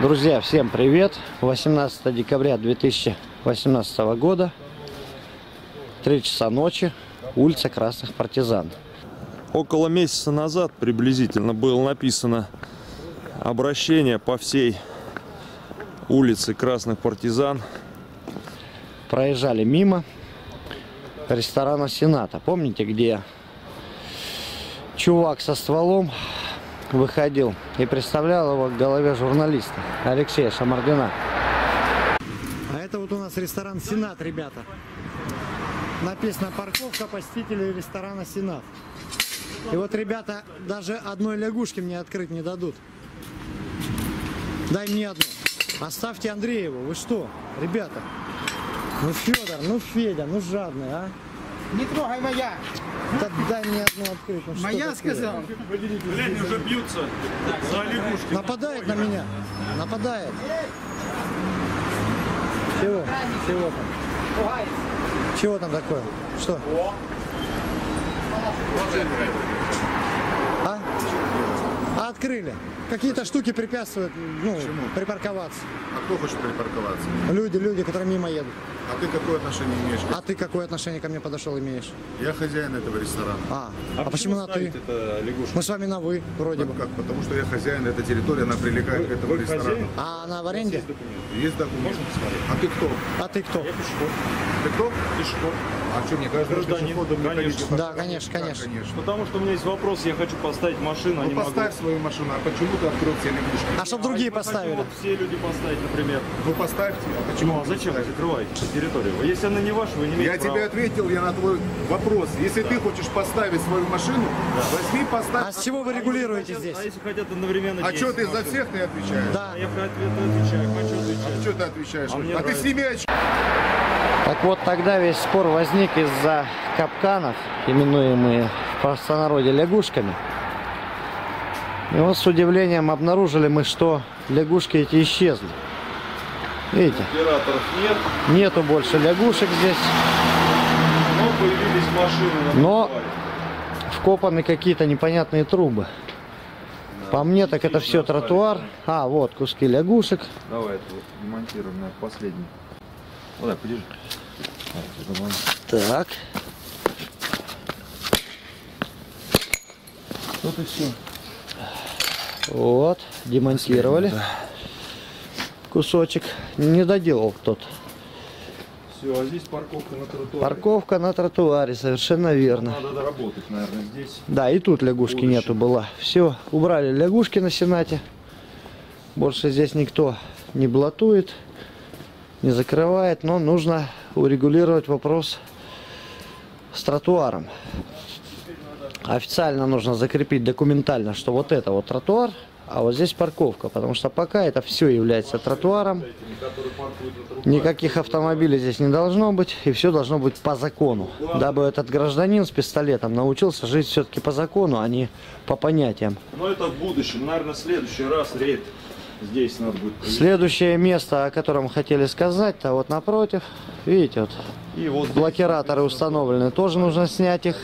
Друзья, всем привет! 18 декабря 2018 года, 3 часа ночи, улица Красных Партизан. Около месяца назад приблизительно было написано обращение по всей улице Красных Партизан. Проезжали мимо ресторана Сената. Помните, где чувак со стволом выходил и представлял его к голове журналиста Алексея Шамардина. А это вот у нас ресторан Сенат, ребята. Написано парковка посетителей ресторана Сенат. И вот ребята даже одной лягушки мне открыть не дадут. Дай мне одну. Оставьте Андрееву. Вы что, ребята? Ну Федор, ну Федя, ну жадный, а? Не трогай моя. Да дай мне одну открыть. Ну, что Моя сказал. Глянь, уже бьются за лягушки. Нападает на меня. Нападает. Чего? Чего там? Чего там такое? Что? А? А открыли. Какие-то штуки препятствуют, ну, припарковаться. А кто хочет припарковаться? Люди, люди, которые мимо едут. А ты какое отношение имеешь? А ты какое отношение ко мне подошел имеешь? Я хозяин этого ресторана. А, а, почему на ты? Мы с вами на вы, вроде бы. Как? Потому что я хозяин этой территории, она прилегает к этому ресторану. А она в аренде? Есть документ. А ты кто? А ты кто? Ты кто? Пешеход. А что, мне кажется, Гражданин, пешеходом не конечно. Да, конечно, конечно. конечно. Потому что у меня есть вопрос, я хочу поставить машину, а Ну не могу. поставь свою машину, а почему ты открыл все лягушки? А чтоб другие хотим поставили. вот все люди поставить, например. Вы поставьте, а почему? Ну а зачем закрываете территорию? Если она не ваша, вы не имеете Я права. тебе ответил, я на твой вопрос. Если ты хочешь поставить свою машину, возьми, поставь. А с чего вы регулируете здесь? А если хотят одновременно А 10 что ты за всех не отвечаешь? Да. А Я про ответ отвечаю, хочу отвечать. Что ты отвечаешь? А мне А, ты сними очки. Так вот, тогда весь спор возник из-за капканов, именуемые в простонародье лягушками. И вот с удивлением обнаружили мы, что лягушки эти исчезли. Видите, Операторов нет, нету больше лягушек здесь, но появились машины Но- вкопаны какие-то непонятные трубы. По мне, так это все тротуар. А, вот куски лягушек. Давай, это вот демонтируем на последний. Вот так, подержи. Так, Вот и все. Вот, демонтировали. Кусочек. Не доделал тот. Все, а здесь парковка на тротуаре. Парковка на тротуаре, совершенно верно. Надо доработать, наверное, здесь. Да, и тут лягушки Будущее. нету была. Все, убрали лягушки на Сенате. Больше здесь никто не блатует, не закрывает, но нужно урегулировать вопрос с тротуаром. Официально нужно закрепить документально, что вот это вот тротуар, а вот здесь парковка, потому что пока это все является тротуаром, никаких автомобилей здесь не должно быть, и все должно быть по закону, дабы этот гражданин с пистолетом научился жить все-таки по закону, а не по понятиям. Но это в будущем. Наверное, в следующий раз рейд здесь надо будет провести. Следующее место, о котором хотели сказать, то вот напротив, видите, вот И вот блокираторы установлены, тоже нужно снять их,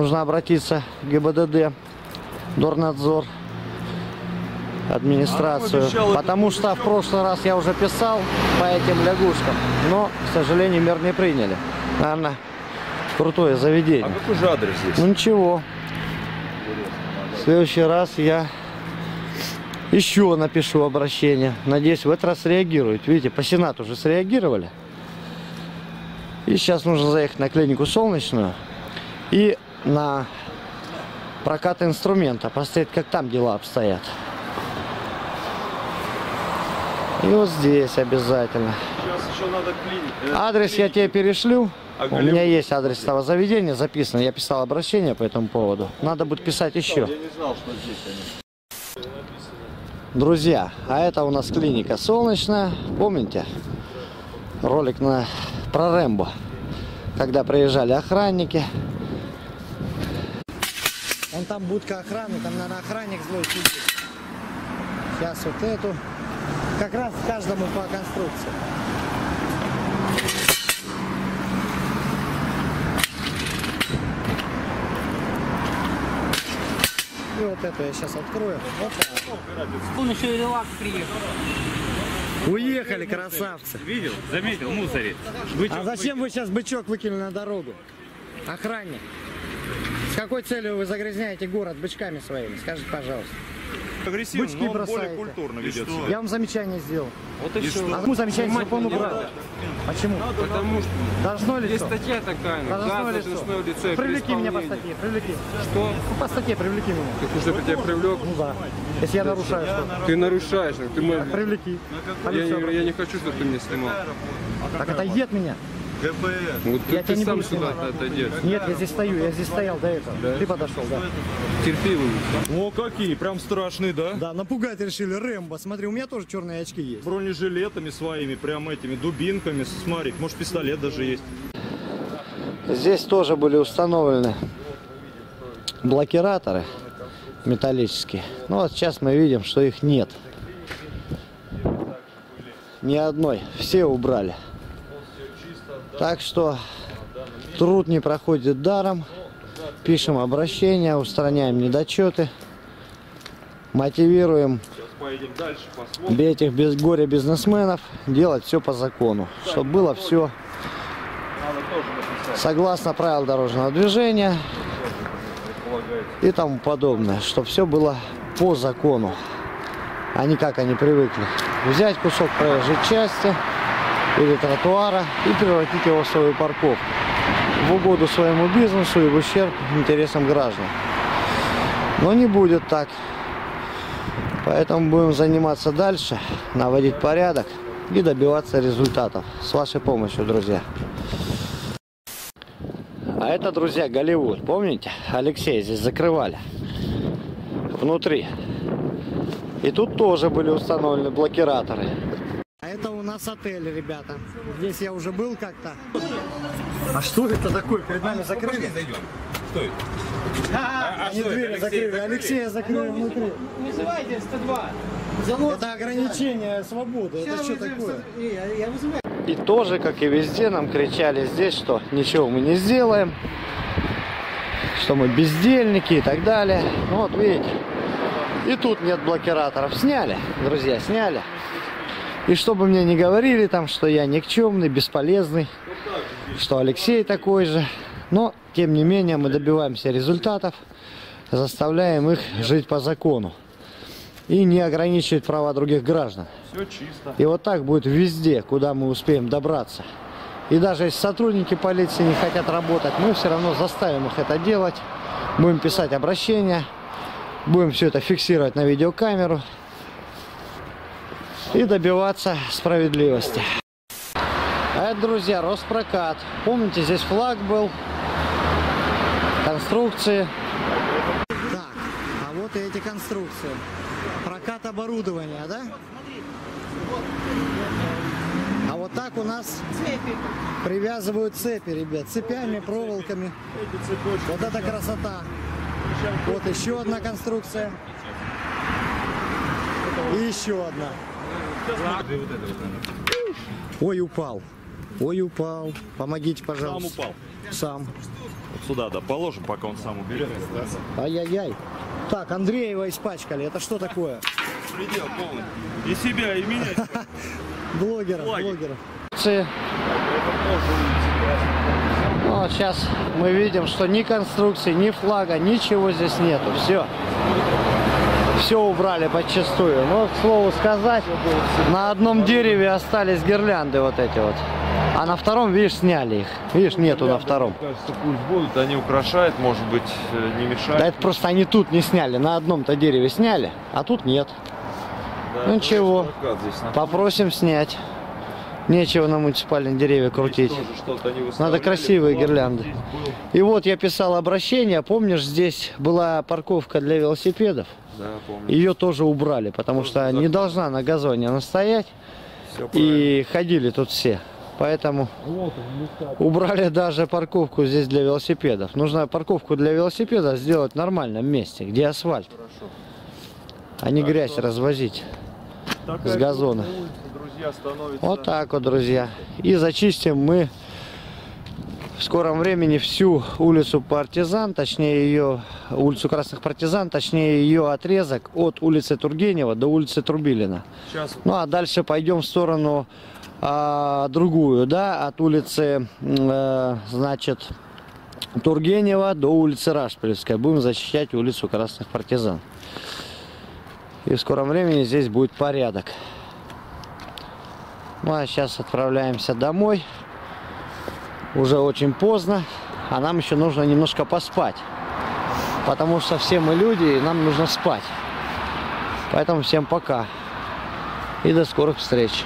нужно обратиться к ГИБДД, Дорнадзор, администрацию, А потому что в прошлый раз я уже писал по этим лягушкам, но, к сожалению, мер не приняли. Наверное, крутое А заведение. какой же адрес здесь? Ну ничего, в следующий раз я еще напишу обращение. Надеюсь, в этот раз реагируют. Видите, по Сенату уже среагировали. И сейчас нужно заехать на клинику Солнечную и на прокат инструмента, посмотреть, как там дела обстоят. И вот здесь обязательно. Сейчас еще надо клиник. э, Адрес я тебе перешлю. А У меня есть адрес этого заведения записан. Я писал обращение по этому поводу. Надо будет писать еще. Я не знал, что здесь они. Друзья, а это у нас клиника Солнечная. Помните ролик на про Рэмбо? Когда приезжали охранники. Вон там будка охраны, там, на охранник злой сидит. Сейчас вот эту. Как раз каждому по конструкции. И вот эту я сейчас открою. Вот. Он еще и релакс приехал. Уехали, красавцы. Видел? Заметил, мусорит. А зачем вы сейчас бычок выкинули на дорогу? Охранник. Какой целью вы загрязняете город бычками своими? Скажите, пожалуйста. Агрессивно, Бычки но он бросаете. более культурно ведет себя. Я вам замечание сделал. Вот и, все. А почему замечание сделал? Он убрал. Почему? Потому что Должно ли есть статья такая, Должно газ, ли должностное лицо и Привлеки меня по статье, привлеки. Что? Ну, по статье привлеки меня. Так уж это тебя привлек. Ну да. Если я нарушаю что Ты нарушаешь, ну, ты мой... Привлеки. Я я не хочу, чтобы ты меня снимал. Так отойди от меня. Вот ты, Я ты тебя не сам сюда отойди. Нет, я здесь стою, я здесь стоял до этого. Ты подошел, да. Терпеливый. О, какие, прям страшные, да? Да, напугать решили Рэмбо. Смотри, у меня тоже черные очки есть. Бронежилетами своими, прям этими дубинками, смотри, может пистолет даже есть. Здесь тоже были установлены блокираторы металлические. Ну вот сейчас мы видим, что их нет. Ни одной. Все убрали. Так что труд не проходит даром. Пишем обращения, устраняем недочеты. Мотивируем дальше, этих без горя бизнесменов делать все по закону. Чтобы было все согласно правил дорожного движения и тому подобное. Чтобы все было по закону. А не как они привыкли. Взять кусок проезжей части или тротуара и превратить его в свою парковку. В угоду своему бизнесу и в ущерб интересам граждан. Но не будет так. Поэтому будем заниматься дальше, наводить порядок и добиваться результатов. С вашей помощью, друзья. А это, друзья, Голливуд. Помните? Алексей здесь закрывали. Внутри. И тут тоже были установлены блокираторы. А это у нас отель, ребята. Здесь я уже был как-то. А что это такое? Перед нами закрыли? Они двери закрыли. Алексея закрыли внутри. Вызывайте 102. Это ограничение свободы. Это что такое? Я, я вызываю. И тоже, как и везде, нам кричали здесь, что ничего мы не сделаем, что мы бездельники и так далее. Ну вот видите, и тут нет блокираторов. Сняли, друзья, сняли. И чтобы мне не говорили там, что я никчемный, бесполезный, что Алексей такой же. Но, тем не менее, мы добиваемся результатов, заставляем их жить по закону и не ограничивать права других граждан. Все чисто. И вот так будет везде, куда мы успеем добраться. И даже если сотрудники полиции не хотят работать, мы все равно заставим их это делать. Будем писать обращения, будем все это фиксировать на видеокамеру и добиваться справедливости. А это, друзья, Роспрокат. Помните, здесь флаг был, конструкции. Так, а вот и эти конструкции. Прокат оборудования, да? А вот так у нас привязывают цепи, ребят, цепями, проволоками. Вот это красота. Вот еще одна конструкция. И еще одна. Ой, упал. Ой, упал. Помогите, Сам пожалуйста. упал. Сам. Вот сюда, да, положим, пока он сам уберет. Ай-яй-яй. Так, Андреева испачкали. Это что такое? Предел полный. И себя, и меня. Блогера, блогера. Ну, вот сейчас мы видим, что ни конструкции, ни флага, ничего здесь нету. Все. Все убрали подчастую. Но, к слову сказать, на одном дереве остались гирлянды вот эти вот. А на втором, видишь, сняли их. Видишь, нету на втором. Кажется, пусть будут, они украшают, может быть, э, не мешают. Да это просто они тут не сняли. На одном-то дереве сняли, а тут нет. Ну ничего, попросим снять. Нечего на муниципальные деревья крутить. Надо красивые гирлянды. И вот я писал обращение, помнишь, здесь была парковка для велосипедов. Да, помню. Ее тоже убрали, потому что не должна на газоне она стоять. Правильно. И ходили тут все. Поэтому убрали даже парковку здесь для велосипедов. Нужно парковку для велосипеда сделать в нормальном месте, где асфальт. А не грязь развозить Такая с газона. улица, друзья, становится. Вот так вот, друзья. И зачистим мы в скором времени всю улицу Партизан, точнее ее, улицу Красных Партизан, точнее ее отрезок от улицы Тургенева до улицы Трубилина. Сейчас Ну а дальше пойдем в сторону а, другую, да, от улицы, э, значит, Тургенева до улицы Рашпильской. Будем защищать улицу Красных Партизан. И в скором времени здесь будет порядок. Ну а сейчас отправляемся домой. Уже очень поздно, а нам еще нужно немножко поспать. Потому что все мы люди, и нам нужно спать. Поэтому всем пока. И до скорых встреч.